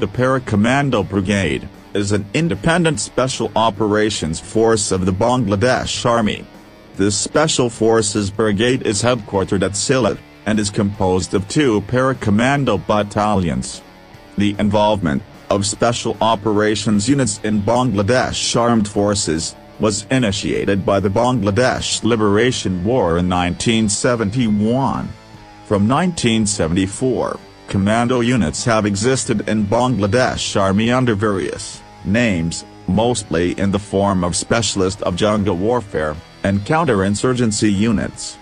The Para-Commando Brigade is an independent special operations force of the Bangladesh Army. This Special Forces Brigade is headquartered at Sylhet, and is composed of two para-commando battalions. The involvement of special operations units in Bangladesh Armed Forces was initiated by the Bangladesh Liberation War in 1971. From 1974, commando units have existed in Bangladesh Army under various names, mostly in the form of Specialist of Jungle Warfare, and counterinsurgency units.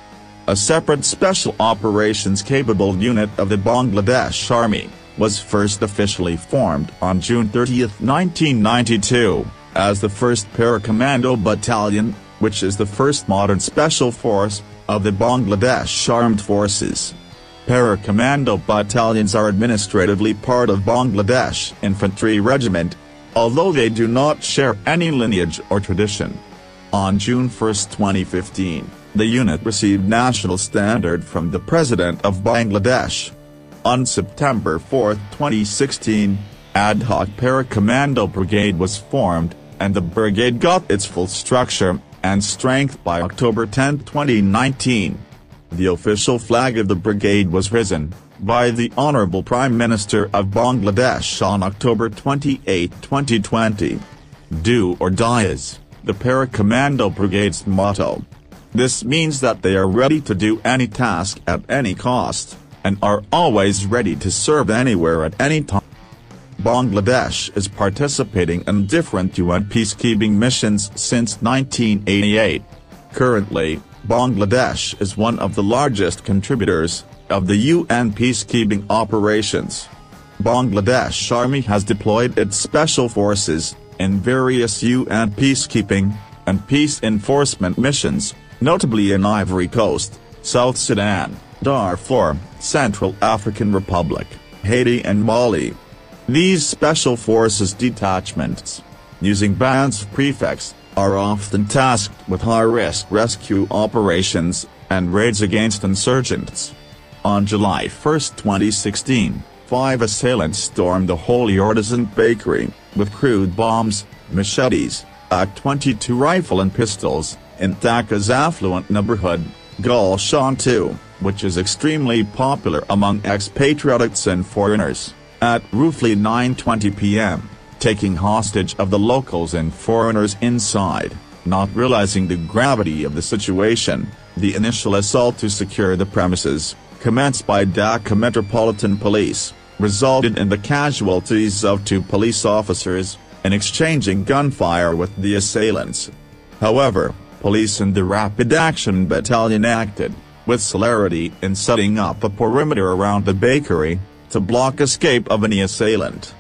A separate special operations capable unit of the Bangladesh Army, was first officially formed on June 30, 1992, as the 1st Para-Commando Battalion, which is the first modern special force, of the Bangladesh Armed Forces. Para-Commando battalions are administratively part of Bangladesh Infantry Regiment, although they do not share any lineage or tradition. On June 1, 2015, the unit received national standard from the President of Bangladesh. On September 4, 2016, Ad hoc Para-Commando Brigade was formed, and the brigade got its full structure and strength by October 10, 2019. The official flag of the brigade was risen by the Honorable Prime Minister of Bangladesh on October 28, 2020. Do or die is the Para-Commando Brigade's motto. This means that they are ready to do any task at any cost, and are always ready to serve anywhere at any time. Bangladesh is participating in different UN peacekeeping missions since 1988. Currently, Bangladesh is one of the largest contributors of the UN peacekeeping operations. Bangladesh Army has deployed its special forces in various UN peacekeeping and peace enforcement missions, notably in Ivory Coast, South Sudan, Darfur, Central African Republic, Haiti and Mali. These special forces detachments, using bands prefects, are often tasked with high-risk rescue operations and raids against insurgents. On July 1, 2016, five assailants stormed the Holey Artisan Bakery, with crude bombs, machetes, AK-22 rifle and pistols, in Dhaka's affluent neighborhood, Gulshan 2, which is extremely popular among expatriates and foreigners, at roughly 9.20 p.m taking hostage of the locals and foreigners inside, not realizing the gravity of the situation, the initial assault to secure the premises, commenced by Dhaka Metropolitan Police, resulted in the casualties of two police officers, and exchanging gunfire with the assailants. However, police and the Rapid Action Battalion acted, with celerity in setting up a perimeter around the bakery, to block escape of any assailant.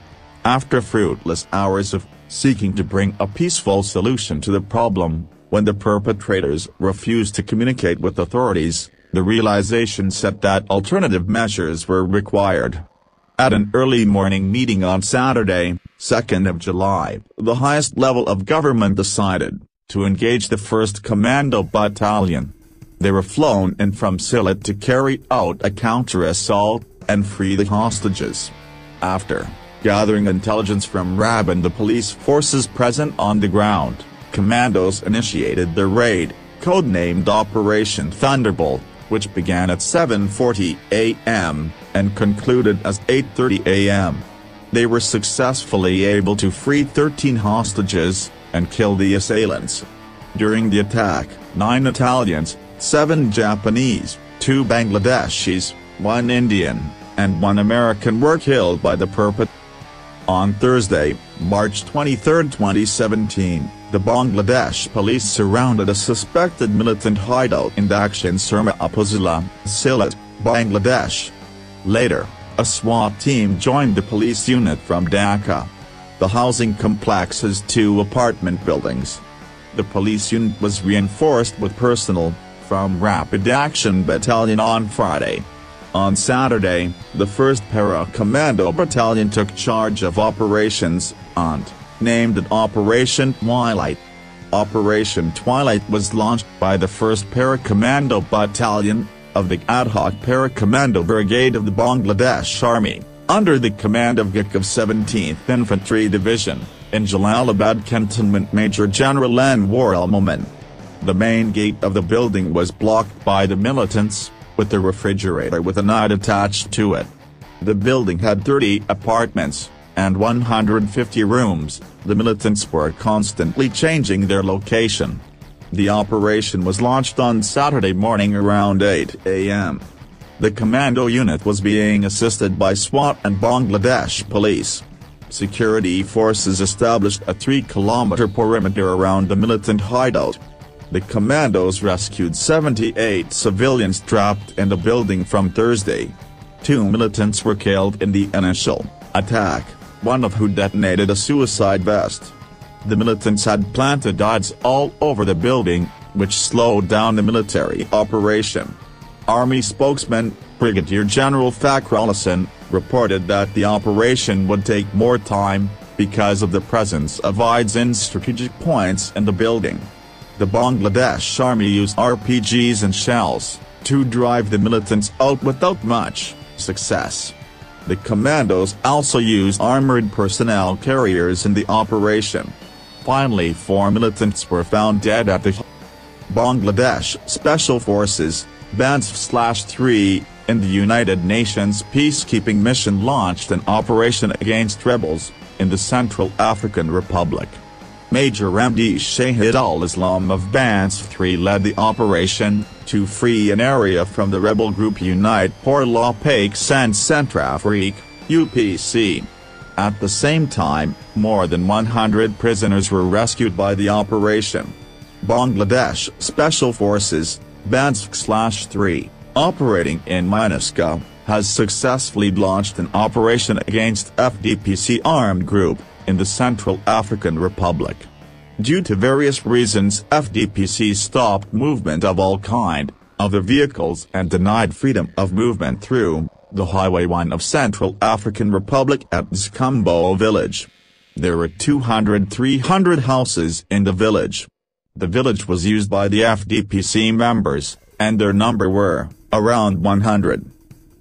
After fruitless hours of seeking to bring a peaceful solution to the problem, when the perpetrators refused to communicate with authorities, the realization set that alternative measures were required. At an early morning meeting on Saturday, 2nd of July, the highest level of government decided to engage the 1st Commando Battalion. They were flown in from Sylhet to carry out a counter-assault and free the hostages. After Gathering intelligence from RAB and the police forces present on the ground, commandos initiated the raid, codenamed Operation Thunderbolt, which began at 7.40 a.m., and concluded as 8.30 a.m. They were successfully able to free 13 hostages, and kill the assailants. During the attack, nine Italians, seven Japanese, two Bangladeshis, one Indian, and one American were killed by the perpetrators. On Thursday, March 23, 2017, the Bangladesh police surrounded a suspected militant hideout in Dakshin Surma Upazila, Sylhet, Bangladesh. Later, a SWAT team joined the police unit from Dhaka. The housing complex has two apartment buildings. The police unit was reinforced with personnel from Rapid Action Battalion on Friday. On Saturday, the 1st Para-Commando Battalion took charge of operations, and named it Operation Twilight. Operation Twilight was launched by the 1st Para-Commando Battalion, of the Ad hoc Para-Commando Brigade of the Bangladesh Army, under the command of GOC of 17th Infantry Division, in Jalalabad Cantonment Major General Anwarul Momin. The main gate of the building was blocked by the militants, with the refrigerator with a night attached to it. The building had 30 apartments, and 150 rooms, the militants were constantly changing their location. The operation was launched on Saturday morning around 8 a.m. The commando unit was being assisted by SWAT and Bangladesh police. Security forces established a 3-kilometer perimeter around the militant hideout. The commandos rescued 78 civilians trapped in the building from Thursday. Two militants were killed in the initial attack, one of who detonated a suicide vest. The militants had planted odds all over the building, which slowed down the military operation. Army spokesman, Brigadier General Fakhrul Ahsan, reported that the operation would take more time, because of the presence of IEDs in strategic points in the building. The Bangladesh army used RPGs and shells, to drive the militants out without much success. The commandos also used armored personnel carriers in the operation. Finally four militants were found dead at the Bangladesh Special Forces, BANSF-3, in the United Nations peacekeeping mission launched an operation against rebels, in the Central African Republic. Major Ramdi Shahid al-Islam of BANSF-3 led the operation, to free an area from the rebel group Unite pour la Paix en Centrafrique, UPC. At the same time, more than 100 prisoners were rescued by the operation. Bangladesh Special Forces, BANSF-3, operating in MINUSCA, has successfully launched an operation against FDPC armed group, in the Central African Republic. Due to various reasons FDPC stopped movement of all kind, of the vehicles and denied freedom of movement through, the Highway 1 of Central African Republic at Zoukombo village. There were 200-300 houses in the village. The village was used by the FDPC members, and their number were, around 100.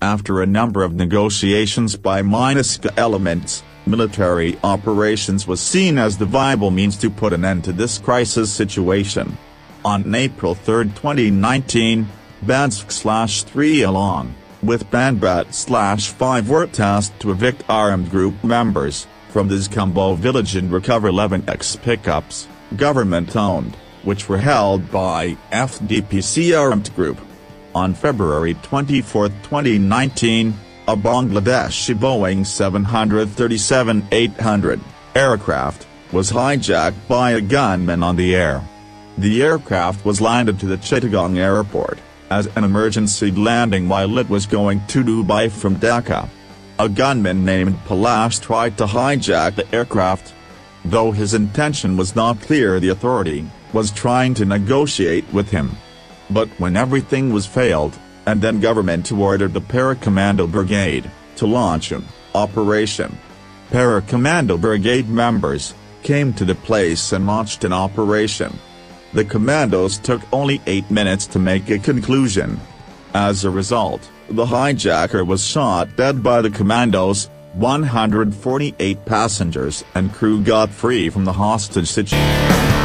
After a number of negotiations by MINUSCA elements, military operations was seen as the viable means to put an end to this crisis situation. On April 3, 2019, BANSF-3 along with BANBAT-5 were tasked to evict armed group members from the Zoukombo village and recover 11 ex-pickups, government-owned, which were held by FDPC armed group. On February 24, 2019, a Bangladeshi Boeing 737-800 aircraft, was hijacked by a gunman on the air. The aircraft was landed to the Chittagong airport, as an emergency landing while it was going to Dubai from Dhaka. A gunman named Palash tried to hijack the aircraft. Though his intention was not clear the authority, was trying to negotiate with him. But when everything was failed, and then government ordered the Para-Commando Brigade, to launch an operation. Para-Commando Brigade members, came to the place and launched an operation. The commandos took only 8 minutes to make a conclusion. As a result, the hijacker was shot dead by the commandos, 148 passengers and crew got free from the hostage situation.